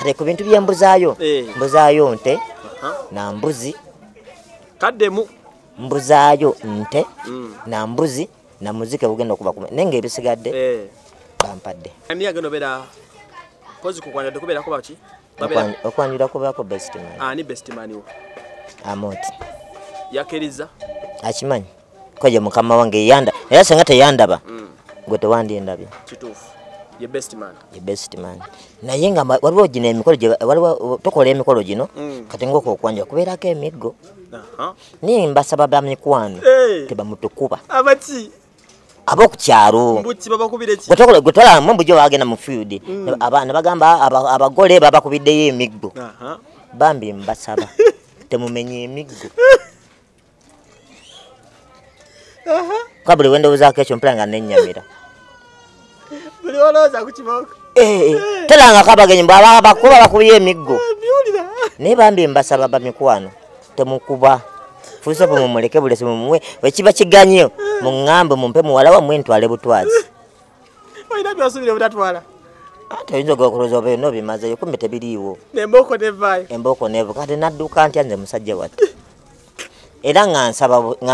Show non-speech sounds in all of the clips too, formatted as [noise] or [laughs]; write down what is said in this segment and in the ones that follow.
kati ku bintu byembuzaayo Eh. mbuzaayo nte na mbuzi. Kaddemu mbuzaayo nte Mm. na mbuzi na muzike bugenda okuba naye ngaebisigadde Eh. bampadde. Okwanjula kubaako bestman wo? Amoti yakkiriza akimanyi? Koje mukama wange yanda era senga teyandaba Mm. gwe tewandindabye kituufu ye bestman ye bestman naye nga waliwo gino emikolo waliwo tukola emikolo gino Mm. kati ngaoko okwanjula kubeerako emiggo naye mbasaba bamikwano tebamutukuba abaki ab'okukyalo gwetolamu mbujo bagenda mu field. Aba- ne bagamba aba- abagole babakubiddeyo emiggo. Bambi mbasaba [laughs] temumenye emiggo. Ka buli wendowoozaako ekyo mpula nga nenyamira [laughs] buli olowooza ku kibooko terangako abagenyi bwaba bakuba bakubye emiggo. Byulira naye bambi mbasaba bamikwano temukuba. Fusopo mumuleke bulesi mumuwe wekiba kiganye muŋŋambe mumpe muwala wamwe ntwale butwazi. Olina byosubire butatwala ate oyinza ogakuloza oba yonna obimazeyo kumbe tebiriiwo? Nembooko nevaayo embooko nevu kati nadduka ntya nze musajja wate era nga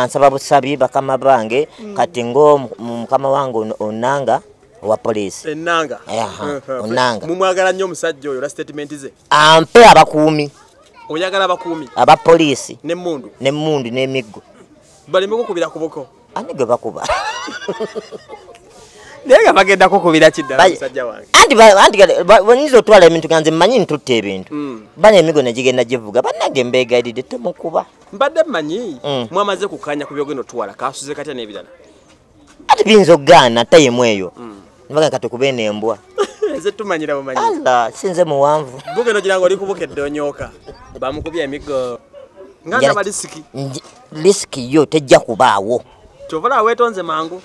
nsaba busabi bakama bange. Kati ngaomukama wange onanga owa poliisi. Enanga Aha, onanga. mumwagala nnyo omusajja oyo ola statement ze. Ampe abakuumi. Oyagala abakuumi? Abapoliisi nemmundu nemmundu n'emiggo baleme kukubira ku buko? Ani gwe bakuba? [laughs] Naye nga bagenda kukubira kiddala Baye- musajja wange. Anti ba- anti kati ba- banyinza otwala ebintu ganze mmanyi ntutta ebintu. Mm. bana emiggo negigenda givuga bannange mbeegayiridde temukuba. Mbadde mmanyi Mm. mwamaze kukanya ku byogenda otwala kasuze katya n'ebirala? Ati biyinza okugaana tayemu eyo. Mm. Nibaga kati kuba enembwa eze [laughs] tumanyira bumanyi. Ala sinze muwanvu. Bugeno gira nga oli kubukedde onyooka bamukubya emiggo nga ndaba disiki? Nji- lisiki yo tejja kubaawo. Kyovula weetonze mangu.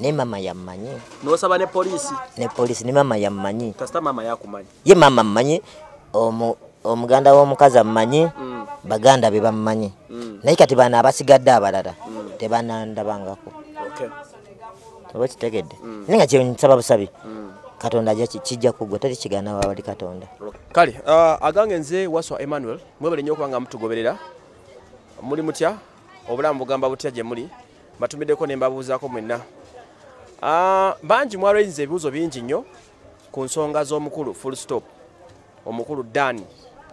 Ne mama yammanyi. N'osaba ne poliisi? Ne polisi ne mama yammanyi. Kasita maama yakumanyi. Ye mama mmanyi omu- omuganda w'omukazi ammanyi Mm. baganda be bammanyi. Mm. naye kati bano abasigadde abalala tebanandabangako. Okay. Oba kitegedde. Naye nga kyensaba busabi katonda kijja kugwa teri kigaana wawali katonda. Kale uh, agange nze waswa emmanuel mwebale nnyo okuba nga mutugoberera muli mutya? Obulamu bugamba butya gye muli? Batumiddeko ne mbabuuzaako mwenna. Uh, bangi mwalwanyiriza ebibuuzo bingi nnyo ku nsonga z'omukulu full stop. Omukulu dan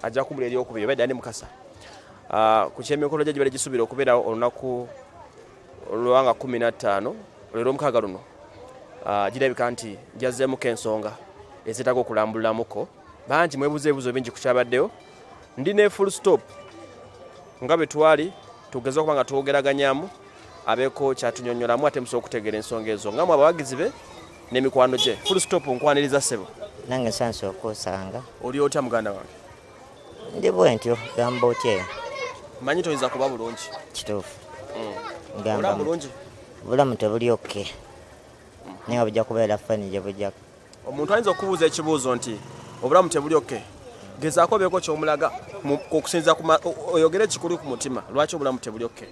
ajja kumula eryokubiri oba dani mukasa. Uh, ku kyemikolo gye gibale gisuubira okubeerawo olunaku lwanga 15 olwero omukaaga luno girabika nti jazzeemuko ensonga ezitaka okulambululamuko bangi mwebuuza ebibuuzo bingi ku kyabaddeyo ndi ne full stop nga bwe twali tugeze okuba nga twogeraganyamu abeeko kyatunyonyolamu ate musobola okutegeera ensonga ezo. Nga mwe abawagizi be n'emikwano gye full stop nkwaniriza ssebo. Nange nsansa okusanga. Oli otya muganda wange? Ndi bwe ntyo gamba otya? Manyi toyinza kuba bulungi. Kituufu. Olamu gamba bulungi obulamu tebuli okke naye nga bujja kubeera fani gye bujja. Omuntu ayinza okubuuza ekibuuzo nti obulamu tebuli okke gezaako beeko kyomulaga mu- okusinza oyogere ekikuli ku mutima lwaki obulamu tebuli okke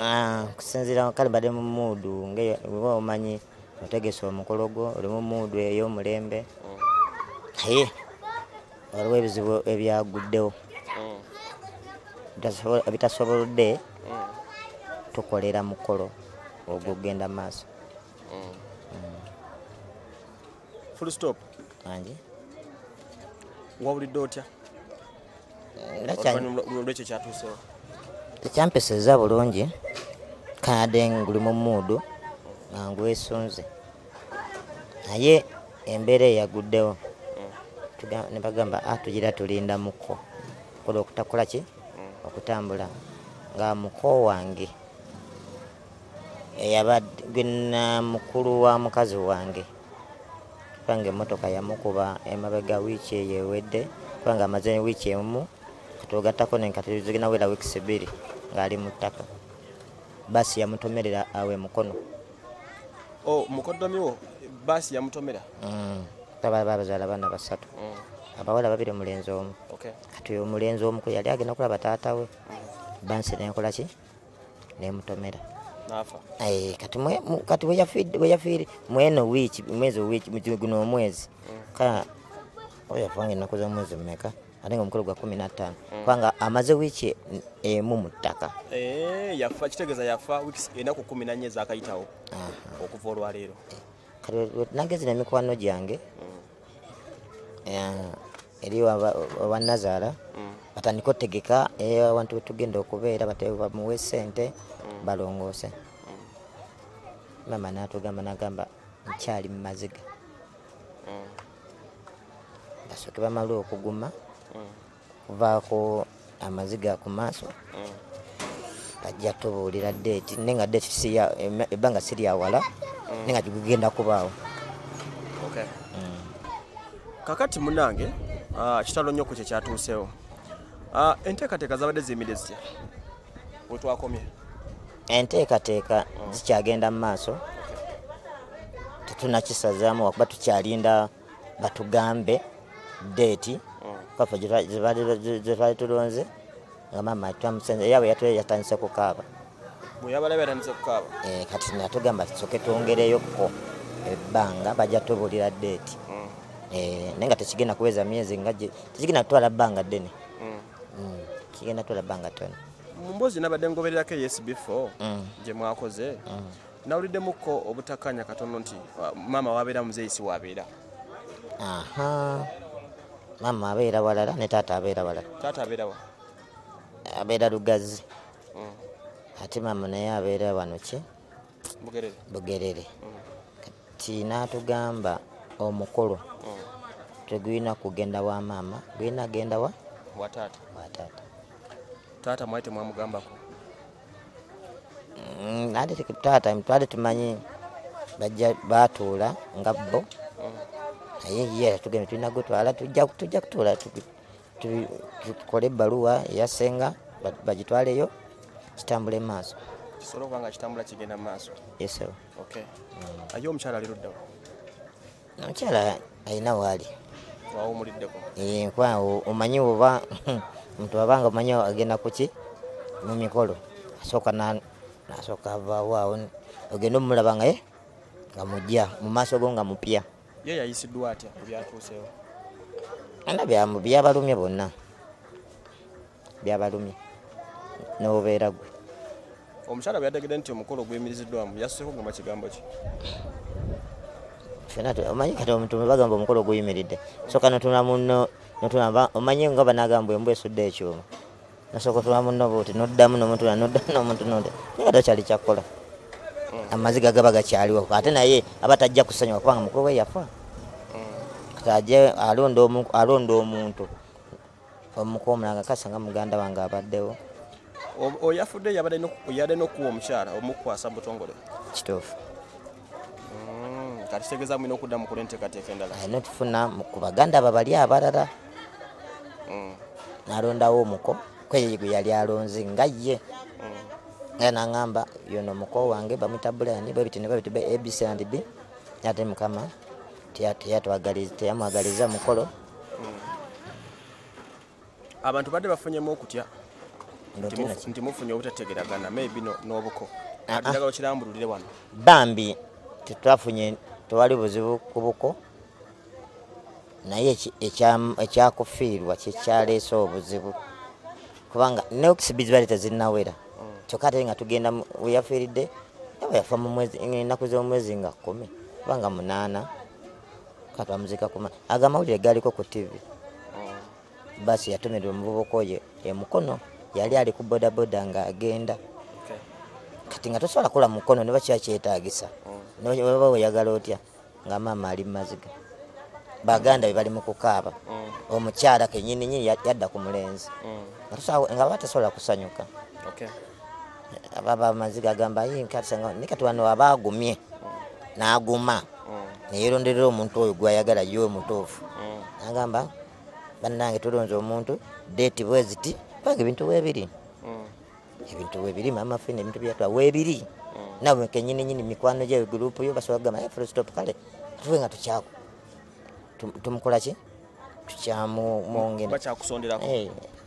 Ah, kusinziira kale badde mu muudu ngaoba omanyi otegese omukolo gwo oli mu muudu ey'omulembe naye waliwo ebizibu ebyaguddewo. Bitasobo- bitasobolodde tukolera mukolo ogwo ogenda mu maaso full stop. Wangi wawulidde otya? Oluvannyuma lwekyo kyatuusewo ekyampeseza bulungi kanadde nguli mu muudu nga ngwesunze. Naye embeera eyaguddewo. Tuga- ne bagamba "Ah, tugira tulinda muko. Kola okutakola ki? Okutambula. Nga muko wange eyabadde gwena mukulu wa mukazi wange. Kubanga emmotoka yamukuba emabega wiiki eyo ewedde kubanga amaze wiiki emu katugattako nenkati zigenda wera wiikisi bbiri ng'ali mu ttaka. Basi yamutomerera awe mukono. O mukoddomi wo baasi yamutomera? Mm. baba bazaala baana basatu. Abawala babiri omulenzi omu. Kati omulenzi omukulu yali agenda kulaba taata we. Bansi nenkola ki? Nemutomera kati mwe- kati weyafiiri mweno wiiki mwezi wiiki mu- guno omwezi ka oyo yafanga ennaku z'omwezi mmeka? Ate nga omukolo gwa kumi na ttaano. Kubanga amaze wiiki emu mu ttaka. Eh, yafa kitegeeza yafa weeks ennaku kumi nanye zakayitawo Aha. okuva olwaleero. Kati we- nagezi nemikwano gyange. Eh, eri waba- owa nazaala batandika otegeka eh, awantu wetugenda okubeera bate bamuwe sente balongoose. Mama natugamba nagamba nkyali mumaziga basooke bamale okuguma kuvaako amaziga ku maaso bajja tubuulira deeti naye nga deeti ebbanga siryawala naye nga gigenda kubaawo. Okay. kakati munange kitalo nnyo ku kye kyatuusewo enteekateeka zabadde ziyimire zitya? Wetwakomye enteekateeka zikyagenda mu maaso. Tetunakisazaamu wakuba tukyalinda batugambe deeti. Kaffe zetwali tulonze nga mama twamusenze yawe yatwe yatandise kukaaba. Eh, kati natugamba tusoke twongereyoko ebbanga bajja tubuulira deeti. Eh, naye nga tekigenda kuweza myezi nga tekigenda kutwala bbanga ddene. Mm, kigenda kutwala bbanga tono mumbozi nabadde ngobererako esb4 Mm. gye mwakoze. Nawuliddemukko obutakanya katono nti ah, maama wabeera muzeeyisi wabeera. Aha. Mama abeera walala ne taata abeera walala. Taata abeerawa abeera lugazi. Mm. ate mama naye abeera wano ki? Bugerere. Kati natugamba omukolo Mm. tegulina kugenda wa maama gulina genda wa? Wa taata. Wa taata mwali temwamugambako Mm, ate te- taata twali tumanyi bajja batuula nga bo. Naye ye tugende tulina gutwala tujja kutuula tu- tu- tukole ebbaluwa eyasenga ba- bagitwaleyo kitambule mu maaso. Kisobole okuba nga kitambula kigenda mu maaso? Yeso okay aye omukyala ali luddawo omukyala alina waali. Wawumuliddeko Eh, kwa o- omanyi oba [laughs] omuntu abanga omanyi agenda kuki mu mikolo. Asooka na- nasooka avaawo awo ogenda omulaba nga ye nga mujja. Mu maaso go nga mupya. Ye yayisiddwa atya ku byatuusewo ana byamu byabalumye bonna. Byabalumye. N'obubeera gwe. Omukyala bwe yategedde nti omukolo guyimiriziddwamu yasuseeko kugamba kigambo ki omanyi kati omuntu bwe bagamba omukolo guyimiridde sooka notuna muno notuna omanyi nga banagamba embwa esudde ekyuma. Nasooka otuna muno buti noddamu nomutuna noddamu nomuntu nonde naye nga takyali kyakkola amaziga gaba gakyaliwo ate naye aba tajja kusanyuka kubanga mukulu we yafa. Kati ajje alonda omu- alonda omuntu. Omukomulanga kasanga muganda wange abaddewo. O- oyo yafudde yabadde n'okuwa omukyala omukwasa mu butongole. Kituufu kati kitegeeza mulina okudda mu kola enteekateeka endala. Alina otufuna mu- ku baganda abo bali abalala. Mm, nalondawo omuko kweye gwe yali alonze nga ye. Mm. era naŋŋamba yono muko wange bamwita bulani bwebiti ne babiti abc and b. Ate mukama teyamwagaliza mukolo. Abantu badde bafunyemu okutya? Nti mufunye obutategeragana maybe no- n'obuko. Ah, kati njagala okirambululire wano. Bambi tetwafunye tewali buzibu ku buko naye ekyakufiirwa kyekyaleese obuzibu. Kubanga neokisibi zibali tezinnawera. Kyokka ate nga tugenda weyafiiridde yaba yafa ennaku z'omwezi nga kumi kubanga munaana katwamuzika kuma agamawulire galiko ku tivi basi yatumira omuvubuka oyo emukono yali ali ku bodaboda nga agenda kati nga tosobola kukola mukono ne bakyakyetagisa oba oyagala otya? Nga maama ali mumaziga baganda be bali mu kukaaba. Mm, omukyala kenyininyini ya- yadda ku mulenzi. Mm. Nga tosobola- nga baba tasobola kusanyuka. Ababa amaziga agamba yinkasanga ni kati wano aba agumye. N'aguma. Mm, neyeronderera omuntu oyo gwayagala ye omutuufu. Mm. agamba bannange tulonze omuntu deeti bweziti banga ebintu weebiri. Mm, ebintu weebiri mama fina ebintu byatwa weebiri nawe kenyininyini mikwano gye gurupu yo basobola kugamba full stop kale tuve nga tum- tumukola ki tukyamwongera bakyakusonderako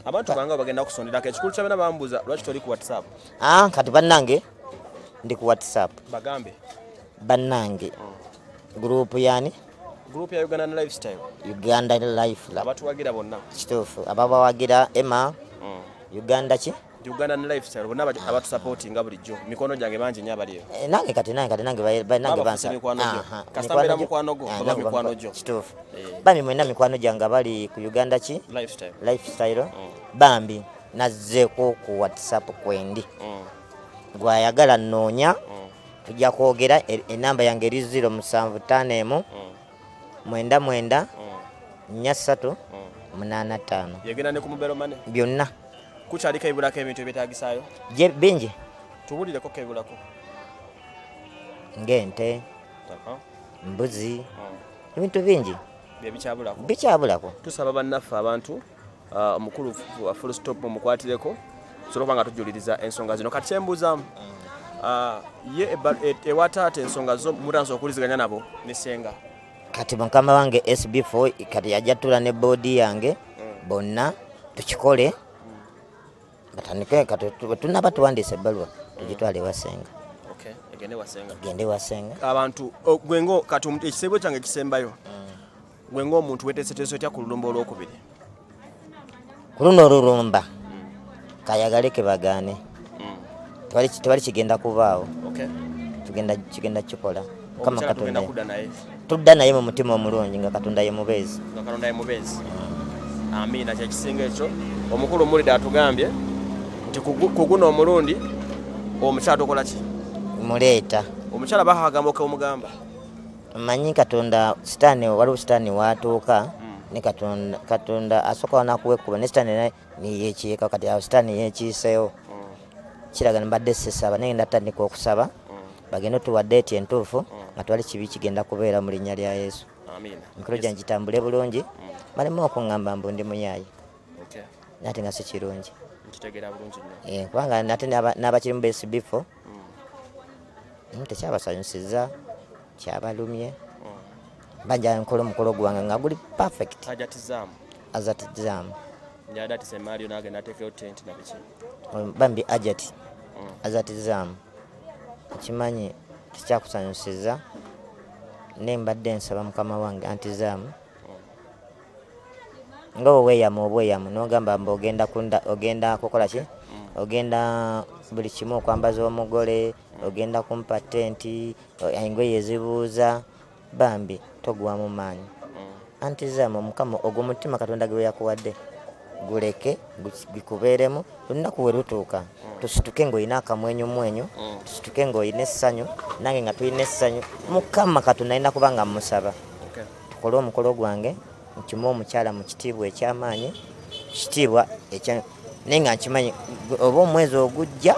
abantu banga bagenda kusonderako ekikulu kyabena bambuuza lwaki toli ku whatsapp. Ah, kati bannange ndi ku whatsapp. Bagambe. Bannange gurupu yani? Group ya uganda lifestyle. Uganda life Lab. abatuwagira bonna. Kituufu ababawagira ema Mm. uganda ki uganda ne lifestyle bonna abatu- abatusupportinga bulijjo. Mikono gyange bangi nnyo abaliyo Eh, nange kati nange kati nange nange bansa- mikwano mukwano gwo, Ah, nange mikwano gyo. kituufu. Eh. bami mwena mikwano gyange bali ku uganda ki? Lifestyle. Lifestyle. Mm. bambi nazzeeko ku whatsapp kwendi. Mm. gwayagala nnoonya. Mm. tujja kwogera e- enamba yange eri 0 musanvu ttaano emu mwenda mwenda nnya ssatu munaana ttaano. Byonna kukyaliko ebibulako ebintu ebyetaagisaayo bingi. Tubuulireko kebulako ng'ente mbuzi Mm. ebintu bingi. Byebikyabulako bikyabulako. Tusaba bannaffe abantu ah, omukulu full stop mumukwatireko tusobole okuba nga tujuliriza ensonga zino. Kati kyembuuzaamu ah, ye e- ewa taata ensonga zo mutansa okuwuliziganya nabo nesenga kati mukama wange sb4 kati yajja tula ne boodi yange bonna tukikole batandike tunaba tuwandiisa ebbaluwa tugitwale ewasenga okay egende wasenga. Abantu gwengo kati ekisembo kyange kisembayo gwenga omuntu weteeseteese otya ku lulumba olwokubiri? Ku luno olulumba kayagale kebagaane Mm. tewali kigenda kubaawo. Kigenda kukikola mukama katonda tudda naye mu mutima omulungi nga katonda ye mubeezi. Amiina kyekisinga ekyo. Omukulu omulidde atugambye nti kugu- ku guno omulundi omukyala tokola ki? Muleeta. Omukyala bakagamba okeomugamba manyi katonda sitaani waliwo sitaani watuuka Mm. ne katonda katonda asooka wanakuwekkuba ne sitaani naye niyekiika kati awo sitaani yekiiseewo kiraga mbadde sisaba naye ndatandika okusaba. Bagende otuwa deeti entuufu nga twali kibi kigenda kubeera mu linnya lya yesu. Emikolo gyange gitambule bulungi. Baleme okuŋŋamba mbu ndi muyaayi nate nga si kirungi nkitegeera bulungi nnyo. Eh, kubanga nate n'aba- n'abakiri mu besibifo Mm. mm, tekyabasanyusiza kyabalumye. Bajja nkola omukolo gwange nga guli perfect. Tajatizaamu azatizaamu emaaliyo nagenda ateekeyo tenti nabiki bambi ajati Mm. azatizaamu ekimanyi tekyakusanyusiza ne mbadde nsaba mukama wange antizaamu nga oweeyama obweyamu nogamba mbu ogenda kukola ki? Ogenda buli kimu okwambaza omugole ogenda kumpa tenti engoye ezibuuza bambi togwamu maanyi. Antizaamu omukama ogwo mutima katonda gwe yakuwadde guleke gu- gukubeeremu olunaku we lutuuka. Tusituke ng'olina akamwenyumwenyu tusituke ng'olina essanyu nange nga tulina essanyu. Mukama katonda alina kuba nga mmusaba. Okay. tukole omukolo gwange nkimu omukyala mu kitiibwa ekyamaanyi kitiibwa naye nga nkimanyi oba omwezi ogujja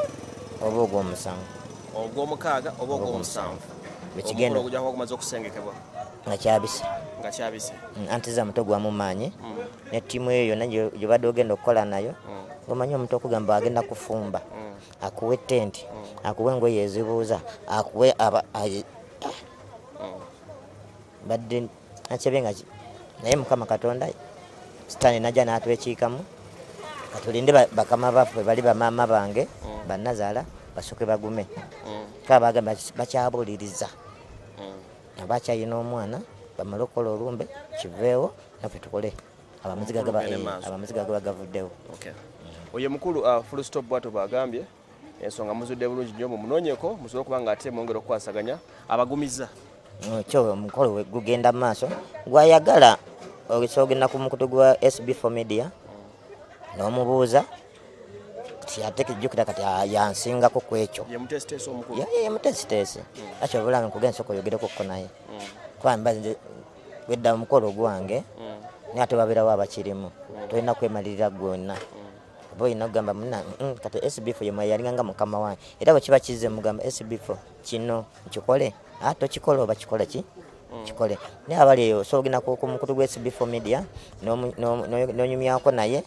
oba ogw'omusanvu ogw'omukaaga oba ogw'omusanvu Ekigenda- nga kyabise Mm, antiza muto gwamu maanyi Mm. ne ttiimu eyo yonna gye gye obadde ogenda okukola nayo Mm. omanyi omuntu okugamba agenda kufumba Mm. akuwe tenti akuwe engoye ezibuuza akuwe Mm. badde nakyebye nga naye mukama katonda sitaani najja n'atwekiikamu. Katulinde ba- bakama baffe bali bamaama bange Mm. bannazaala basooke bagume. Mm. kaba bagamba bakyabuliriza Mm. abakyalina omwana bamale okukola olumbe kiveewo naffe tukole. Amaziga gaba- eh, gavuddewo oyo mukulu uh, full stop bwatyo bwagambye. Ensonga muzudde bulungi nnyo mumunoonyeko musobole okuba nga ate mwongera okukwasaganya abagumiza kyo omukolo we gugenda mu maaso. Gwayagala osobola ogenda ku mukutu gwa sb4 media n'omubuuza ti ate kijjukira kati yansingako ku ekyo. Ye mutesiteesi omukulu. Ye mutesitesi. Akyo obulanga nkugenza soka oyogerekokko naye. Mm. kuba mba nze wedda omukolo gwange Mm. naye ate babeerawo abakirimu. Tolina kwemalirira gwonna. Oba olina okugamba muna "Mm, kati sb4 yemwe yalinganga mukama wange. Era bwe kiba kize mugamba sb4 kino nkikole tokikola oba kikole ki kikole naye abali eyo so ogenda ku ku mukutu gwa sb4 media n'onyumyako naye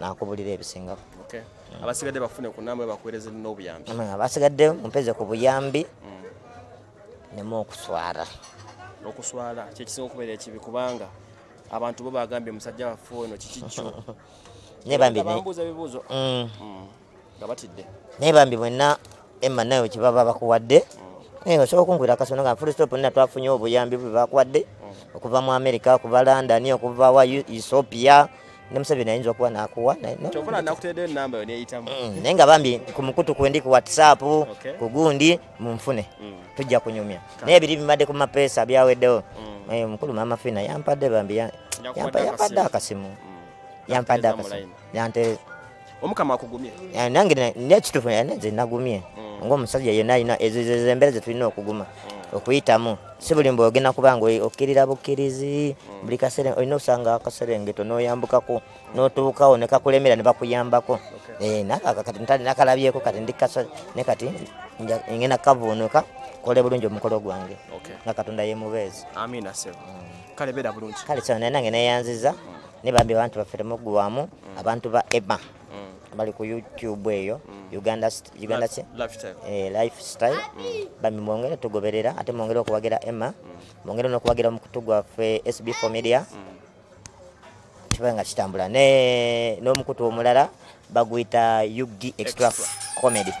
nakubulira ebisingako Okay. abasigadde bafune ku namba bakuweereze n'obuyambi Amwe abasigadde mumpeze ku buyambi nemu okuswala. Okuswala kyekisinga okubeera ekibi kubanga abantu bo bagambye musajja waffe ono kikikyo [laughs] naye bambi ne- bambuuza ebibuuzo. Mm. Mm. nga batidde. Naye bambi bwenna emma nayo kyebaba bakuwadde Eh, osobola okunkwira akasono nga full stop nina twafunye obuyambi bwe bakwadde okuva mu america okuva london okuva wa ethiopia ne museveni ayinza okuba nakuwa naye Mm, naye nga bambi ku mukutu kwendi ku whatsapp ku gundi munfune Mm. tujja kunyumya. Naye ebiri bimadde ku mapeesa byaweddewo. Eh, mukulu mama fina yampadde bambi yampadde akasimu. yampadde akasimu. yante omukama akugumye. Eh, nange ne- nekitufu nze nagumye ngaomusajja yenna alina ezo embeera zetulina okuguma okuyitamu si buli mbu ogenda kuba nga okkirira bukkirizi buli kaseera olina okusanga akaserengeto n'oyambukako n'otuukawo ne kakulemera ne bakuyambako. Eh, nakalabyeko kati ne kati ngenda kavuunuka kole bulungi omukolo gwange. Nga katonda yemubeezi amina sebo. Kale beera bulungi. Kale sawa naye nange neyanziza ne bambi abantu baffe temugwamu abantu ba ema bali ku youtube eyo uganda St- uganda lifestyle. Eh, lifestyle. Bami mwongere tugoberera ate mwongere okuwagira emma mwongere n'okuwagira omukutu gwaffe sb4 media. Kiba nga kitambula. Ne- n'omukutu omulala baguyita ugi extra comedy.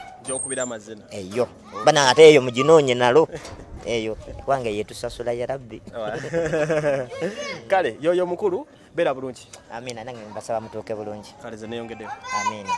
Eyo. Bana ate eyo muginoonye nalo. [laughs] Eyo. Kubanga yetusasula ya rabbi [laughs] kale yoyo mukulu beera bulungi. Amina nange mbasaba mutuuke bulungi. Kale ze neyongeddeyo amina